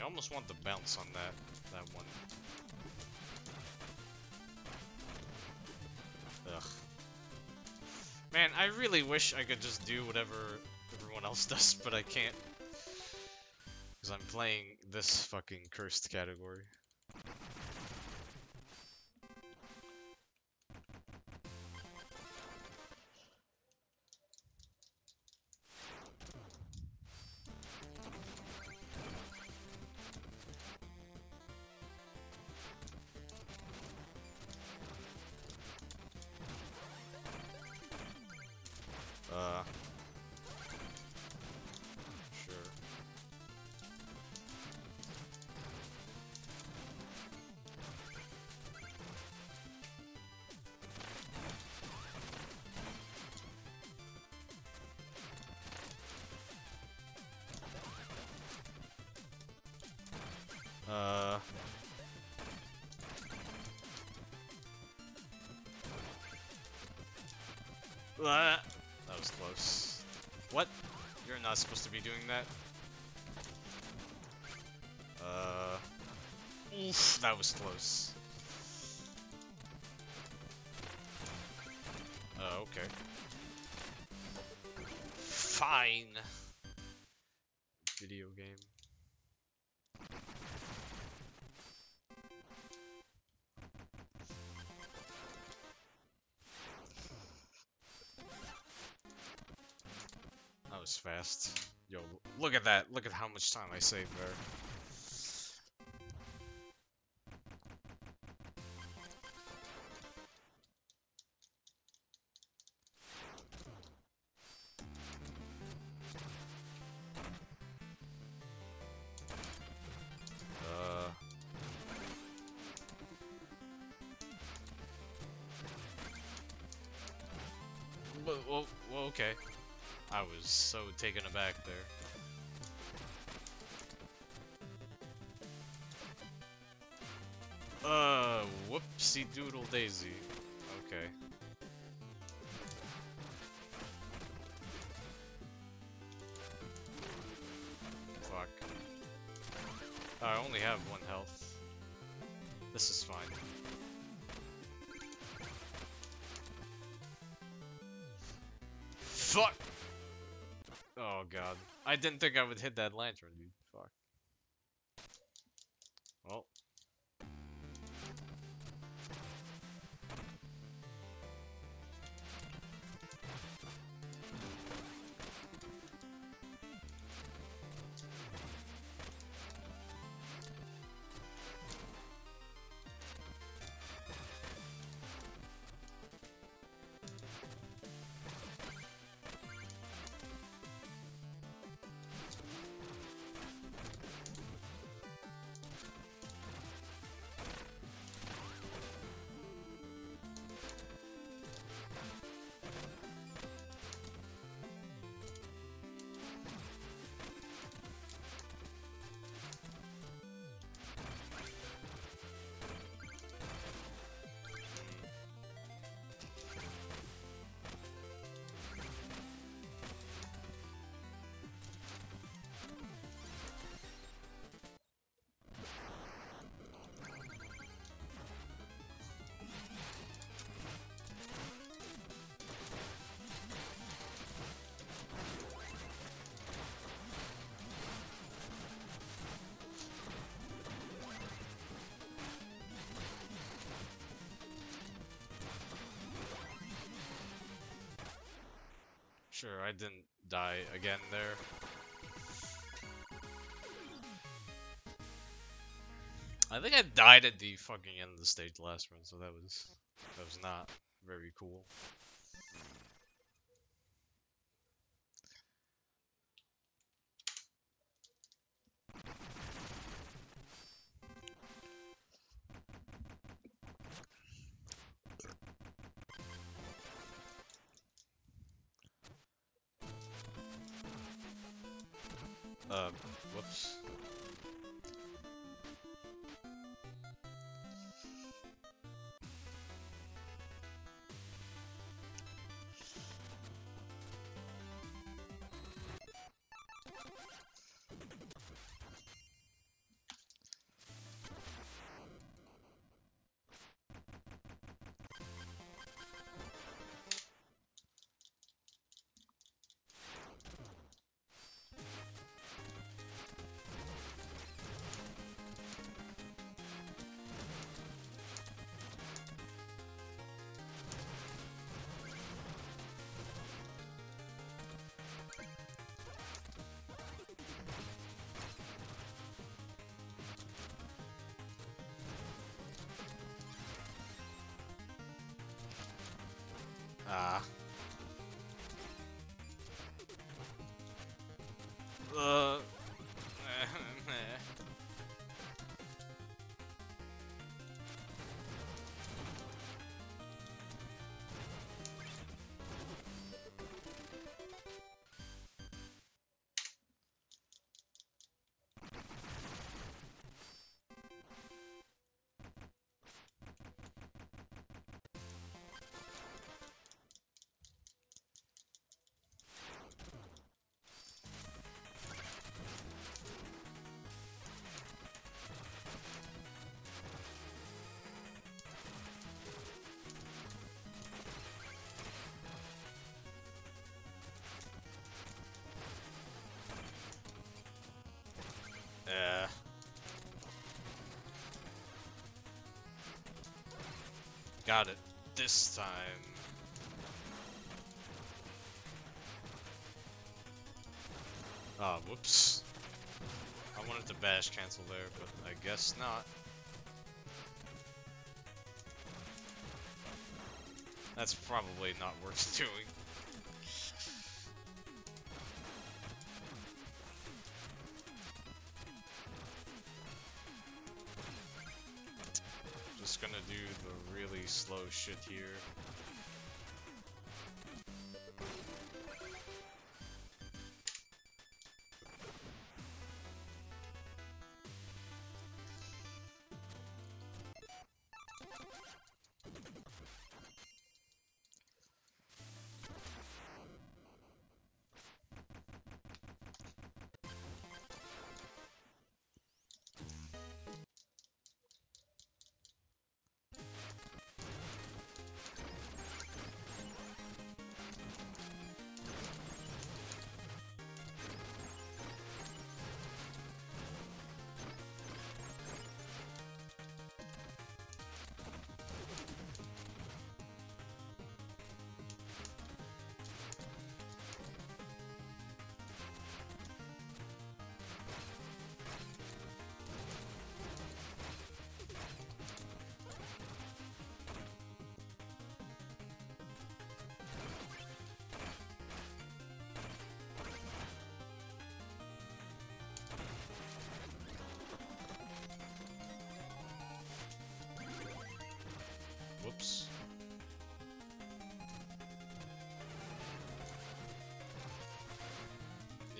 you almost want the bounce on that that one. Ugh. Man, I really wish I could just do whatever everyone else does, but I can't. Because I'm playing this fucking cursed category. That was close. What? You're not supposed to be doing that. Uh. Oof, that was close. Yo, look at that. Look at how much time I saved there. Uh, well, okay. I was so taken aback there. Uh, whoopsie doodle daisy. Okay. God. I didn't think I would hit that lantern, Sure, I didn't die again there. I think I died at the fucking end of the stage last run, so that was that was not very cool. Ah. Uh. Yeah. Got it. This time. Ah, whoops. I wanted to bash cancel there, but I guess not. That's probably not worth doing. Shit here.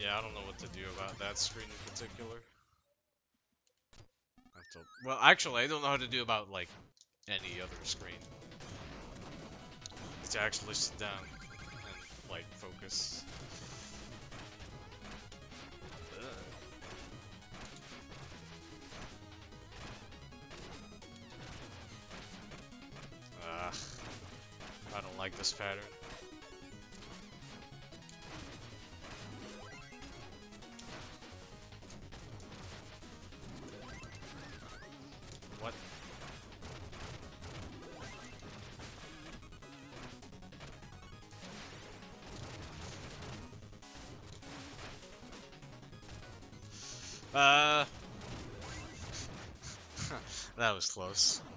Yeah, I don't know what to do about that screen in particular. To- Well, actually, I don't know how to do about, like, any other screen. To actually sit down and, like, focus. Was close.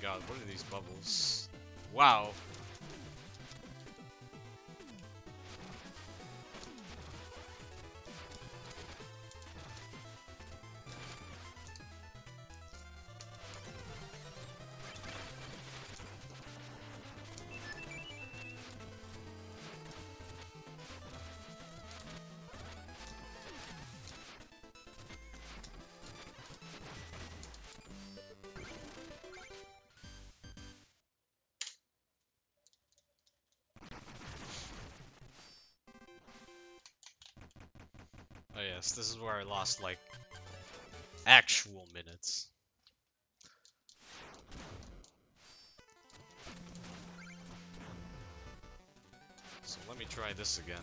God, what are these bubbles? Wow. Oh yes, this is where I lost like actual minutes. So let me try this again.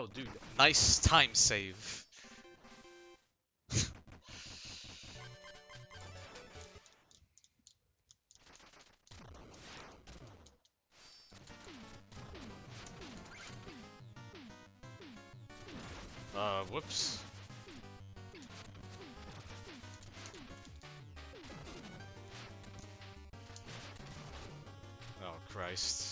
Oh, dude, nice time save. uh, whoops. Oh, Christ.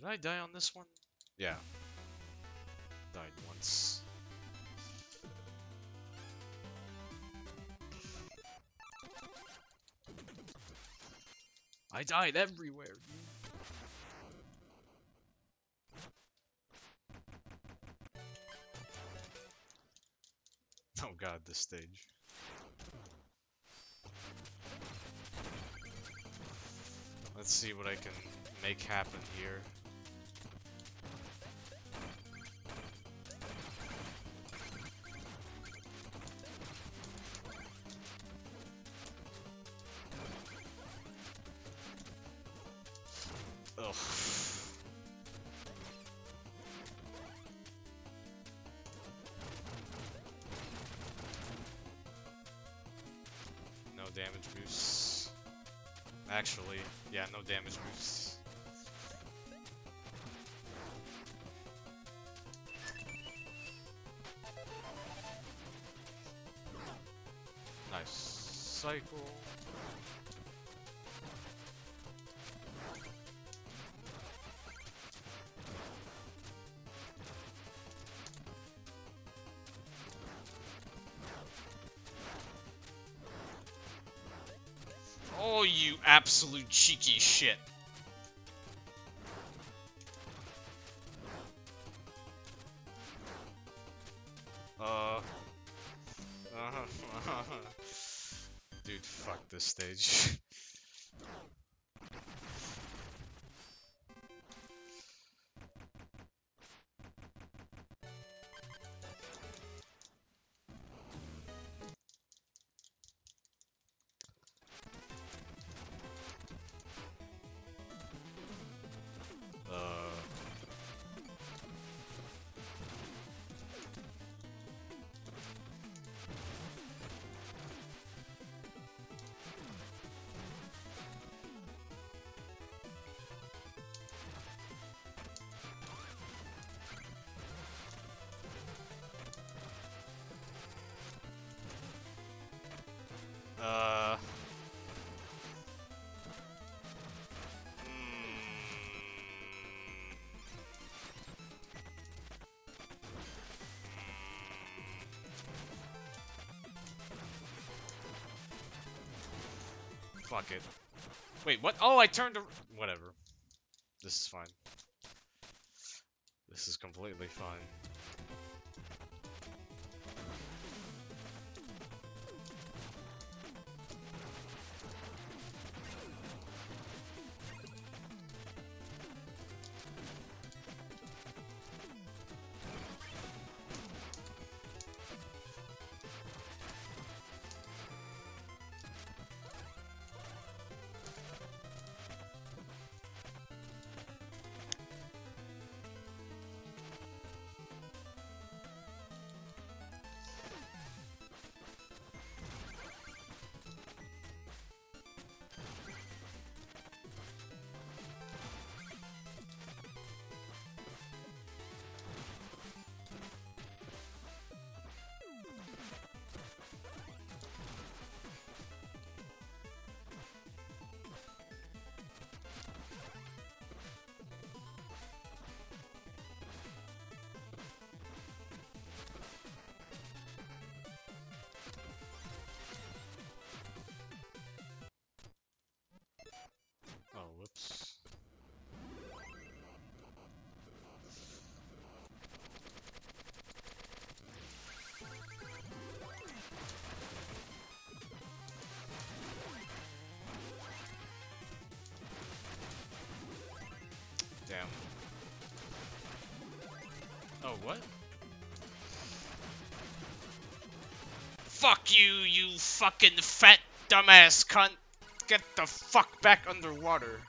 Did I die on this one? Yeah. Died once. I died everywhere, dude. Oh god, this stage. Let's see what I can make happen here. You absolute cheeky shit. Fuck it. Wait, what? Oh, I turned to... Whatever. This is fine. This is completely fine. Oh, what? Fuck you, you fucking fat dumbass cunt! Get the fuck back underwater.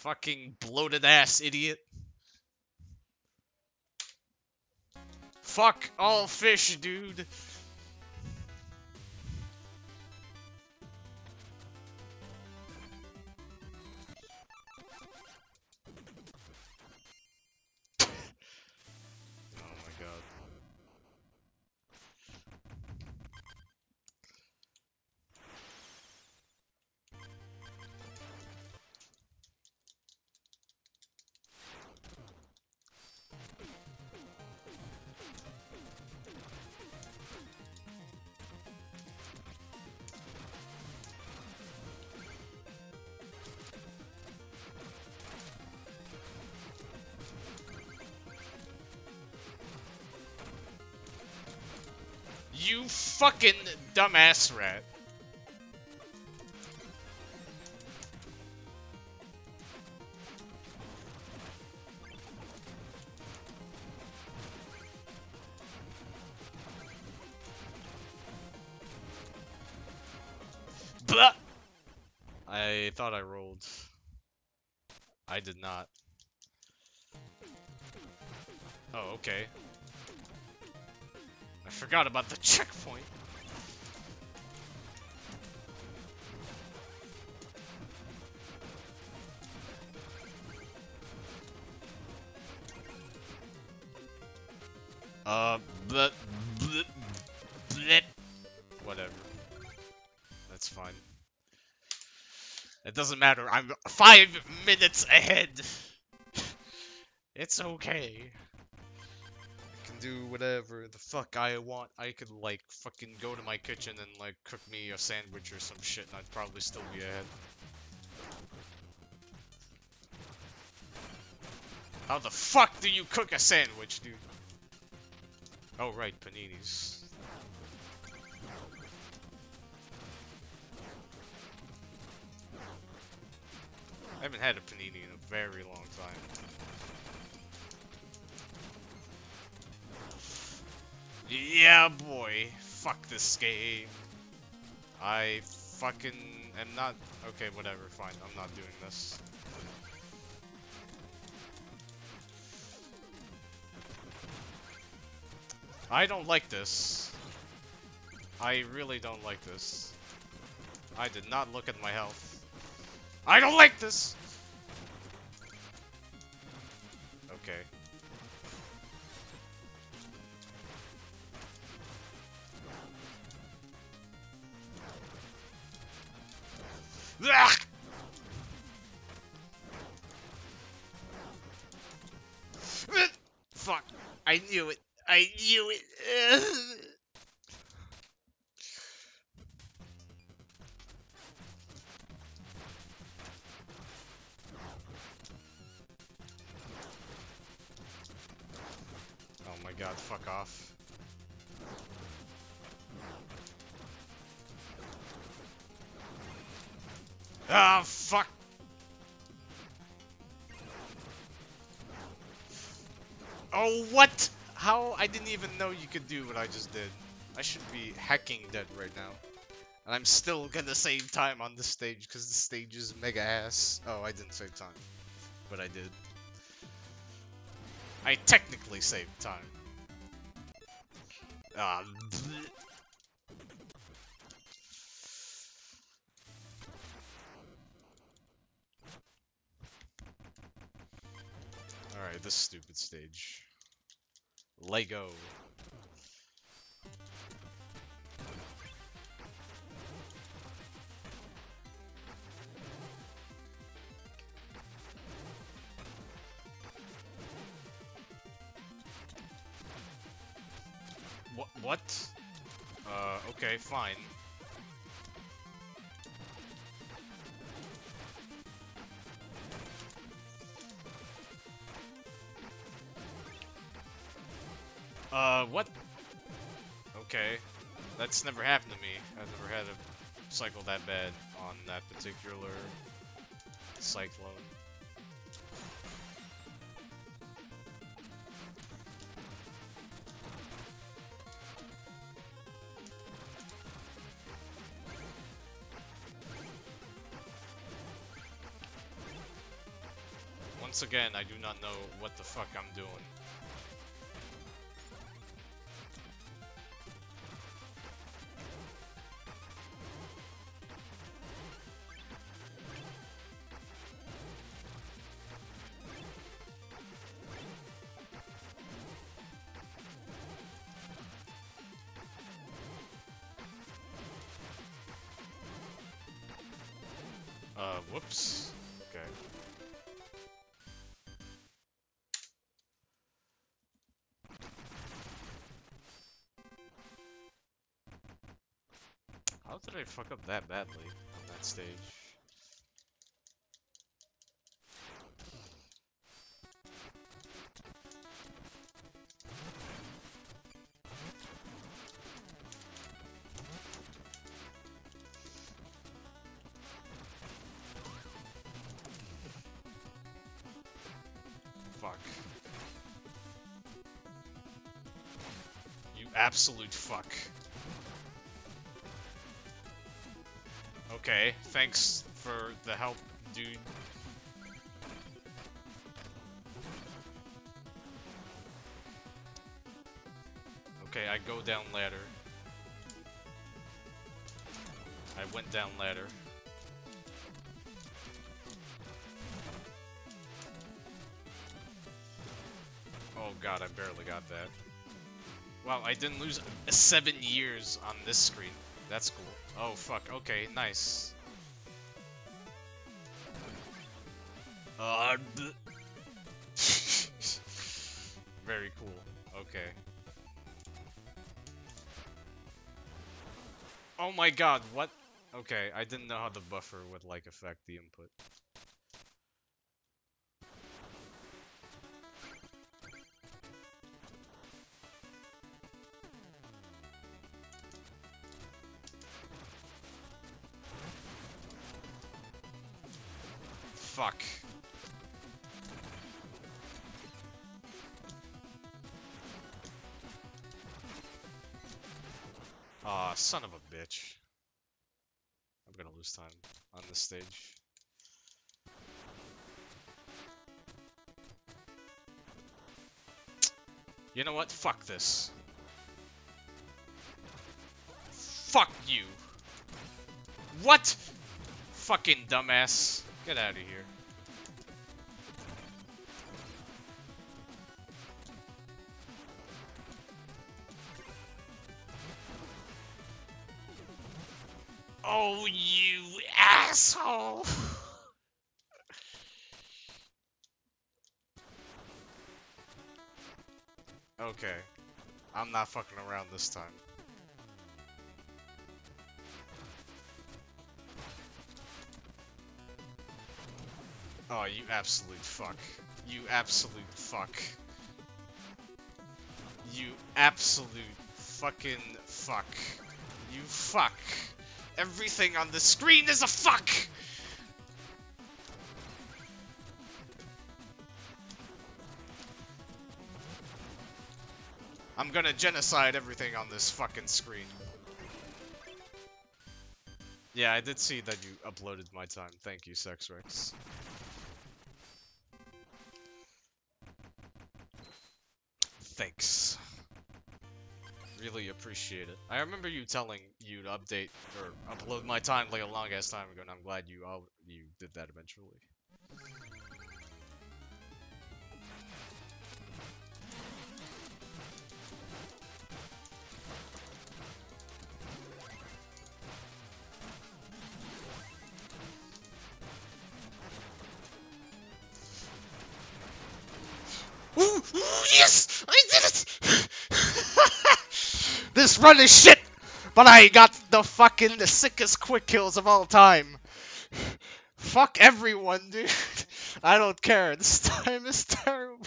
Fucking bloated ass idiot. Fuck all fish, dude. You fucking dumbass rat. Forgot about the checkpoint. Uh, but, whatever. That's fine. It doesn't matter. I'm five minutes ahead. it's okay. Do whatever the fuck I want. I could like fucking go to my kitchen and like cook me a sandwich or some shit and I'd probably still be ahead. How the fuck do you cook a sandwich, dude? Oh right, paninis. I haven't had a panini in a very long time. Yeah, boy. Fuck this game. I fucking am not... Okay, whatever, fine. I'm not doing this. I don't like this. I really don't like this. I did not look at my health. I don't like this! Okay. Ugh! Fuck. I knew it. I knew it. oh my god, fuck off. Ah, fuck! Oh, what? How? I didn't even know you could do what I just did. I should be hacking dead right now. And I'm still gonna save time on this stage because the stage is mega ass. Oh, I didn't save time. But I did. I technically saved time. Ah, this stupid stage. Lego. That's never happened to me. I've never had a cycle that bad on that particular cyclone. Once again, I do not know what the fuck I'm doing. Did I fuck up that badly on that stage? Fuck. You absolute fuck. Okay, thanks for the help, dude. Okay, I go down ladder. I went down ladder. Oh god, I barely got that. Wow, I didn't lose seven years on this screen. That's cool. Oh fuck, okay, nice. Uh, Very cool. Okay. Oh my god, what? Okay, I didn't know how the buffer would like affect the input. Know what? Fuck this. Fuck you. What? Fucking dumbass. Get out of here. Oh, you asshole! Okay. I'm not fucking around this time. Oh, you absolute fuck. You absolute fuck. You absolute fucking fuck. You fuck. Everything on the screen is a fuck! I'm gonna genocide everything on this fucking screen. Yeah, I did see that you uploaded my time. Thank you, SexRex. Thanks. Really appreciate it. I remember you telling you to update or upload my time like a long ass time ago, and I'm glad you all you did that eventually. This run is shit! But I got the fucking the sickest quick kills of all time. Fuck everyone, dude. I don't care. This time is terrible.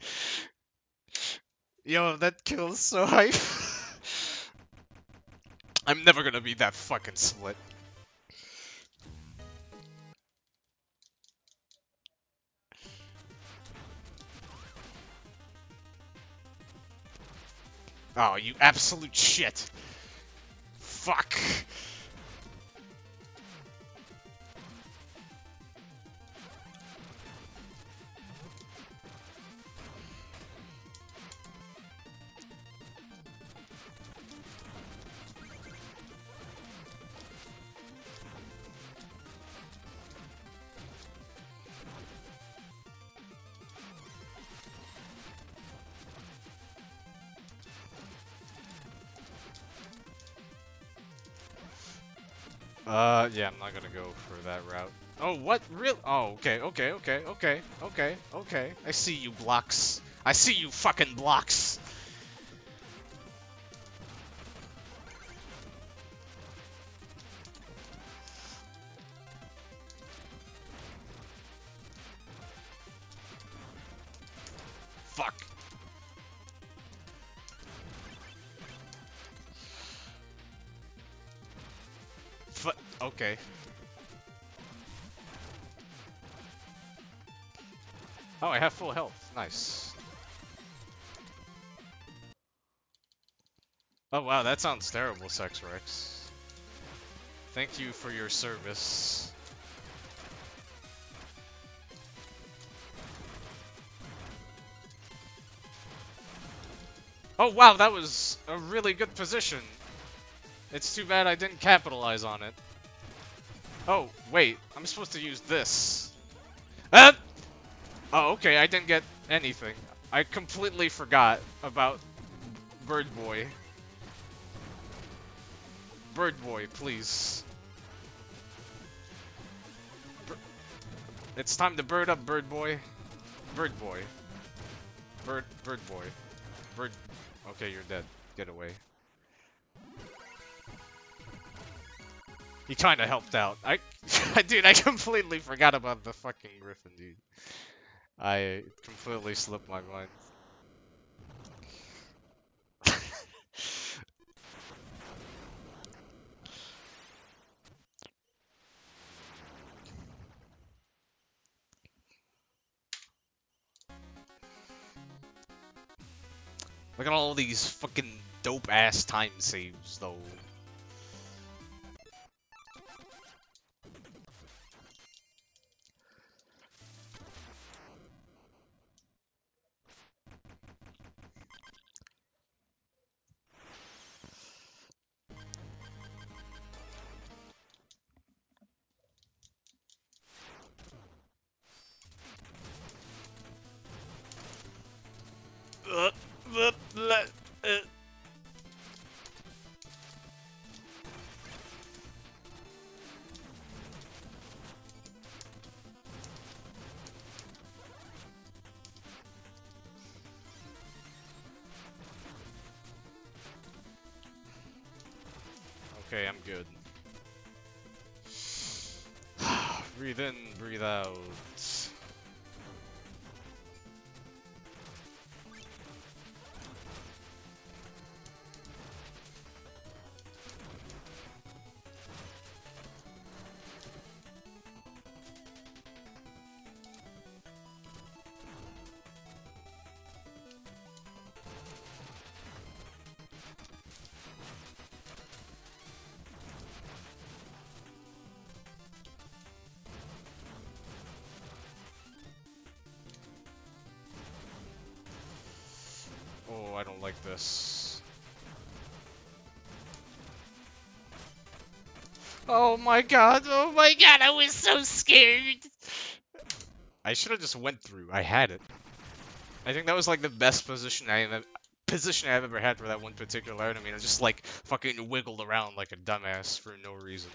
Yo, that kill is so hype. I'm never gonna be that fucking split. Oh, you absolute shit. Fuck. Uh, yeah, I'm not gonna go for that route. Oh, what? Real? Oh, okay, okay, okay, okay, okay, okay. I see you blocks. I see you fucking blocks. Okay. Oh, I have full health. Nice. Oh wow, that sounds terrible, Sex Rex. Thank you for your service. Oh wow, that was a really good position. It's too bad I didn't capitalize on it. Oh, wait, I'm supposed to use this. Ah! Oh, okay, I didn't get anything. I completely forgot about Bird Boy. Bird Boy, please. Bir it's time to bird up, Bird Boy. Bird Boy. Bird, Bird Boy. Bird. Okay, you're dead. Get away. He kind of helped out. I, dude, I completely forgot about the fucking Griffin, dude. I completely slipped my mind. Look at all these fucking dope ass time saves, though. Like this. Oh my god, oh my god, I was so scared! I should have just went through, I had it. I think that was like the best position I position I've ever had for that one particular item. I mean, I just like fucking wiggled around like a dumbass for no reason.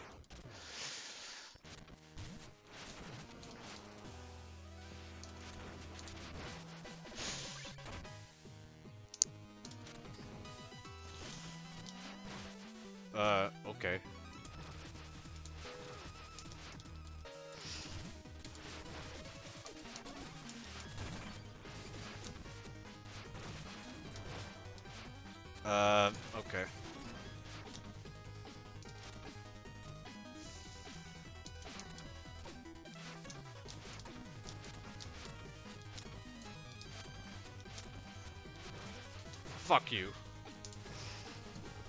Fuck you.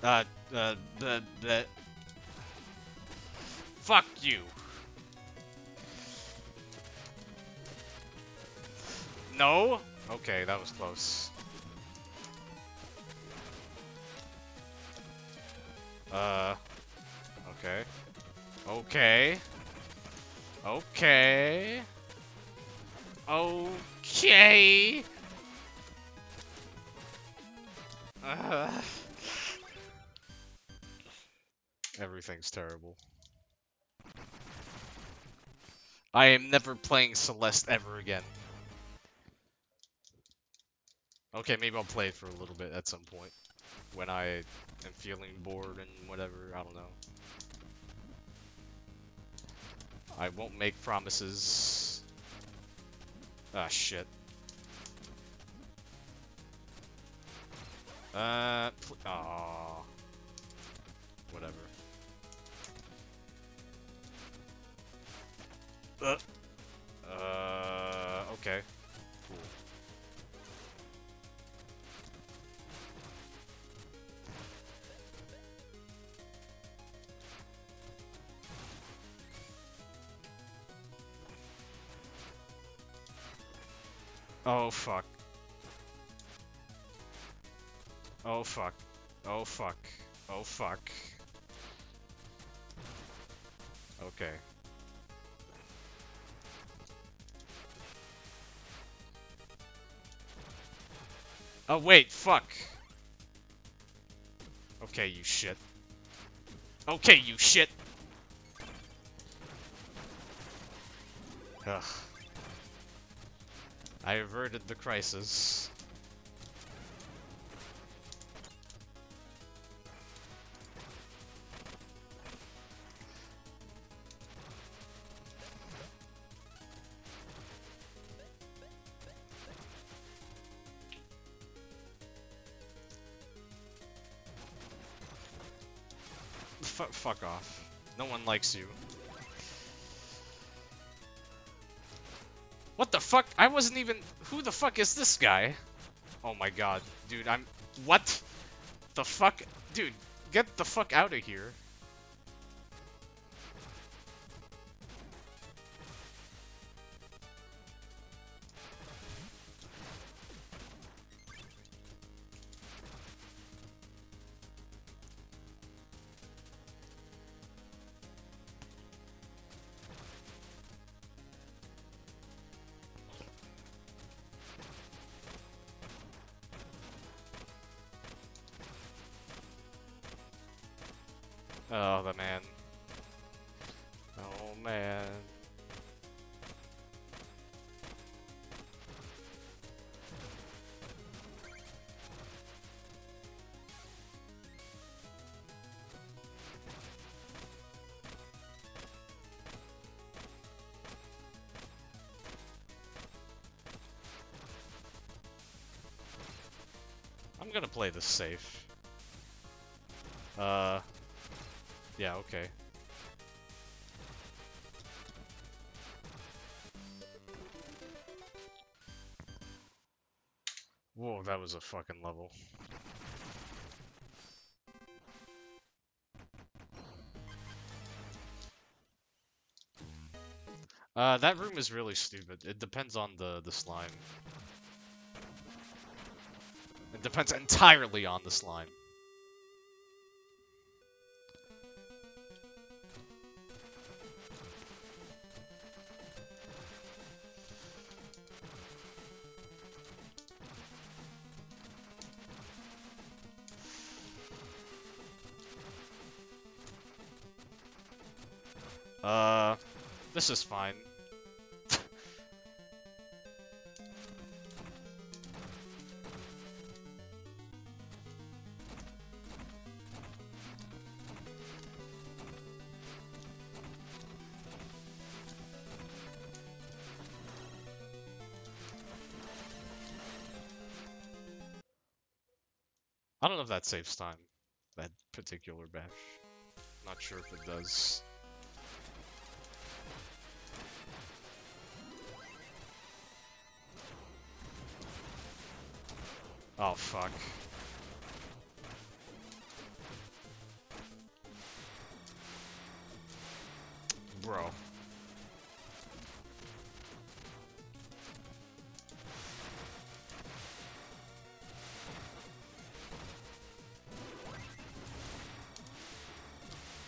Uh, uh, the, the... Fuck you. No? Okay, that was close. Uh, okay. Okay. Okay. Okay. Everything's terrible. I am never playing Celeste ever again. Okay, maybe I'll play it for a little bit at some point. When I am feeling bored and whatever, I don't know. I won't make promises. Ah, shit. Uh, aww. Whatever. Uh, uh, okay. Cool. Oh, fuck. Oh, fuck. Oh, fuck. Oh, fuck. Okay. Oh, wait, fuck. Okay, you shit. Okay, you shit. Ugh. I averted the crisis. Fuck off. No one likes you. What the fuck? I wasn't even... Who the fuck is this guy? Oh my god. Dude, I'm... What? The fuck? Dude, get the fuck out of here. Gonna play this safe. Uh, yeah, okay. Whoa, that was a fucking level. Uh, that room is really stupid. It depends on the, the slime. Depends entirely on the slime. I don't know if that saves time, that particular batch. Not sure if it does. Oh, fuck. Bro.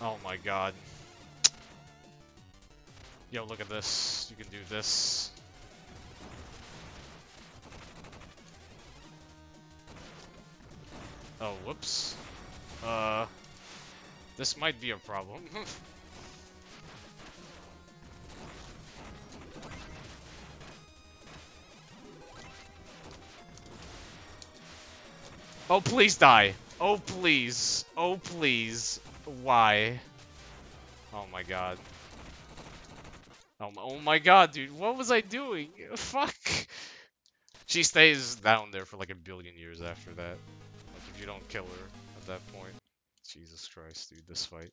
Oh my god. Yo, look at this. You can do this. Oh, whoops. Uh, this might be a problem. oh, please die. Oh, please. Oh, please. Why? Oh my god. Oh my, oh my god, dude. What was I doing? Fuck. She stays down there for like a billion years after that. Like, if you don't kill her at that point. Jesus Christ, dude, this fight.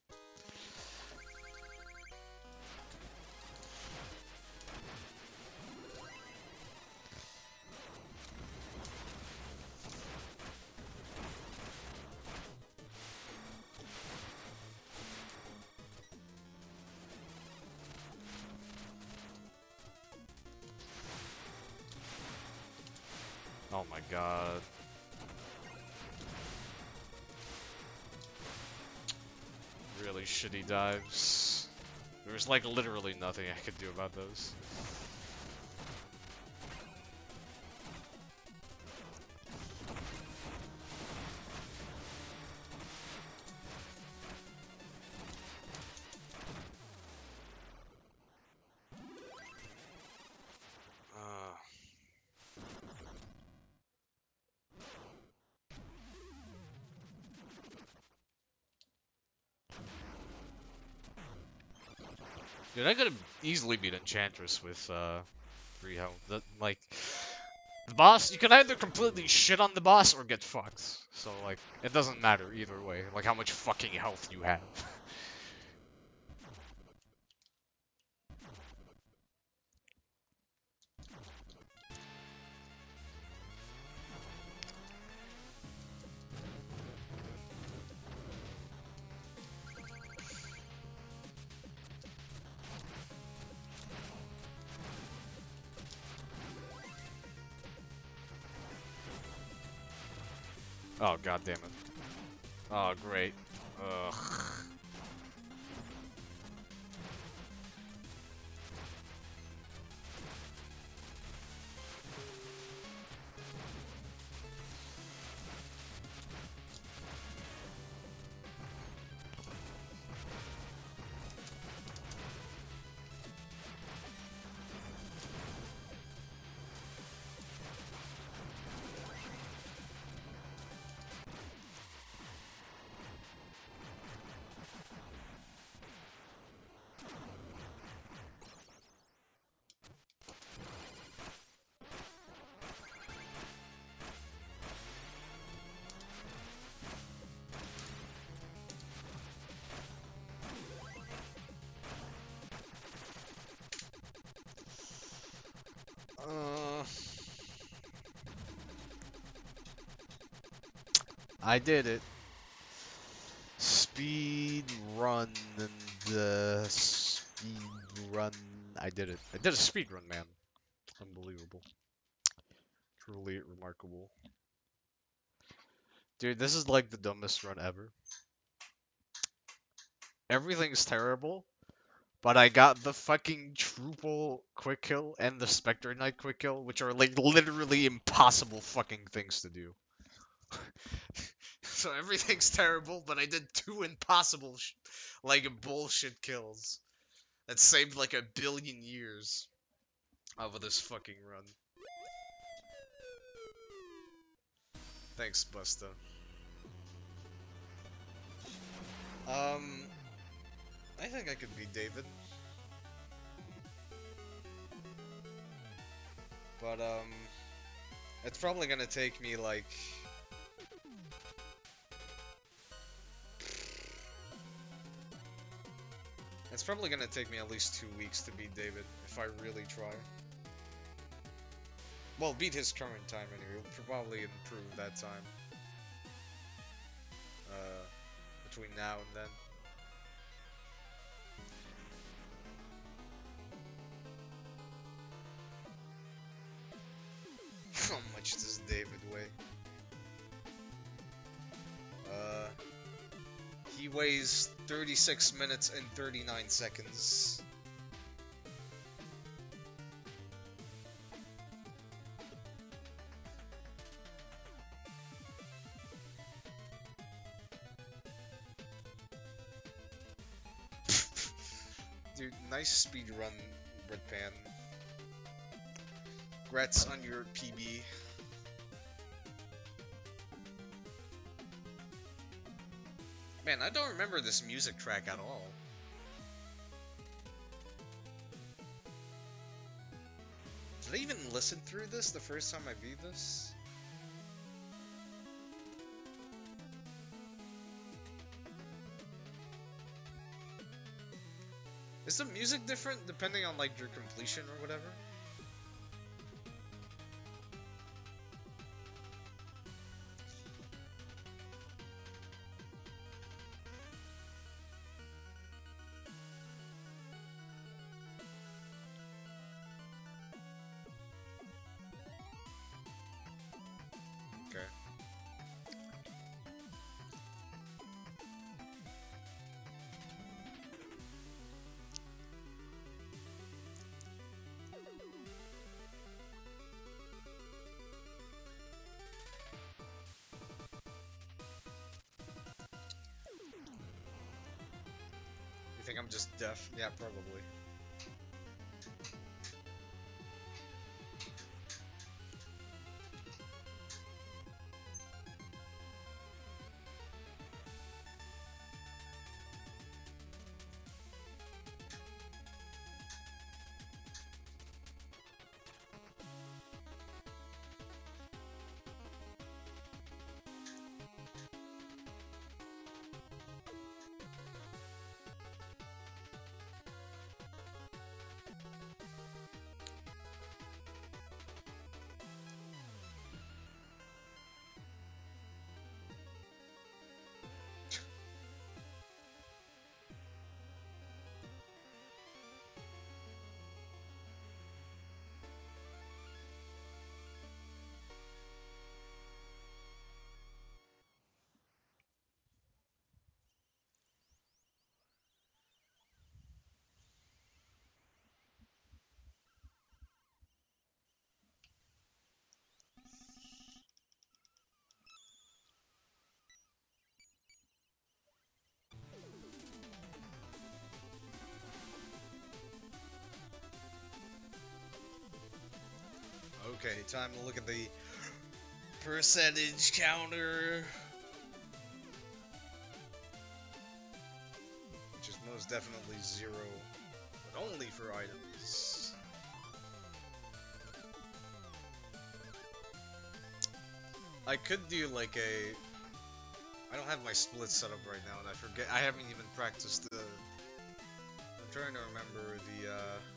God. Really shitty dives. There's like literally nothing I could do about those. Dude, I could have easily beat Enchantress with uh, three health. That, like, the boss, you can either completely shit on the boss or get fucked. So, like, it doesn't matter either way. Like, how much fucking health you have. oh, god damn it. Oh, great. Ugh. I did it. Speed run and the speed run. I did it. I did a speed run, man. Unbelievable. Truly remarkable. Dude, this is like the dumbest run ever. Everything's terrible, but I got the fucking Troupple quick kill and the Spectre Knight quick kill, which are like literally impossible fucking things to do. so everything's terrible, but I did two impossible, like bullshit kills that saved like a billion years of this fucking run. Thanks, Busta. Um, I think I could beat David. But, um, it's probably gonna take me, like... It's probably gonna take me at least two weeks to beat David, if I really try. Well, beat his current time anyway. We'll probably improve that time. Uh, between now and then. Weighs 36 minutes and 39 seconds. Dude, nice speed run, Red Pan. Congrats on your PB. Man, I don't remember this music track at all. Did I even listen through this the first time I beat this? Is the music different depending on like your completion or whatever? Think I'm just deaf? Yeah, probably. Okay, time to look at the percentage counter. Which is most definitely zero, but only for items. I could do like a... I don't have my split set up right now, and I forget. I haven't even practiced the... I'm trying to remember the, uh...